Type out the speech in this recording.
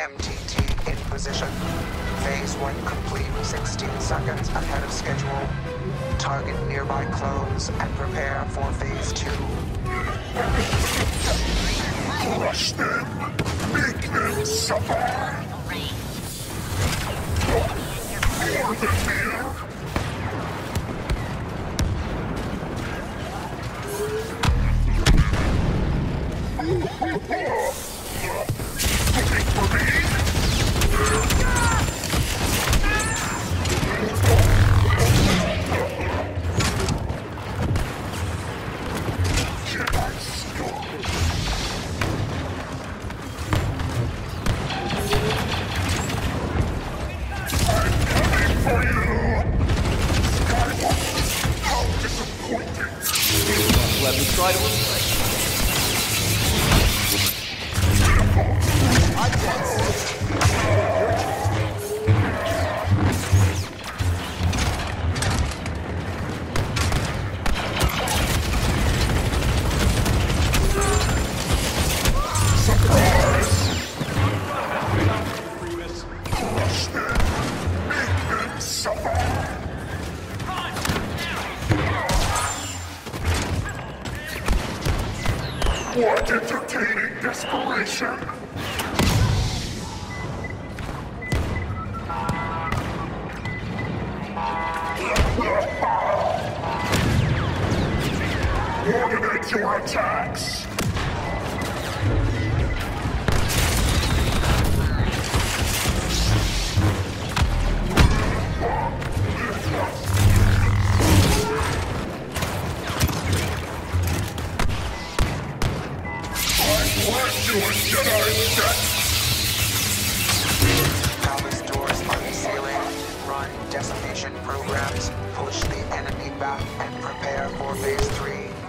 MTT in position. Phase 1 complete 16 seconds ahead of schedule. Target nearby clones and prepare for Phase 2. Crush them! Make them suffer! More than mere! Looking for me? Jedi Storm. What entertaining desperation! Coordinate your attacks! Want you a Jedi set! Palace doors unsealing. Run decimation programs. Push the enemy back and prepare for Phase 3.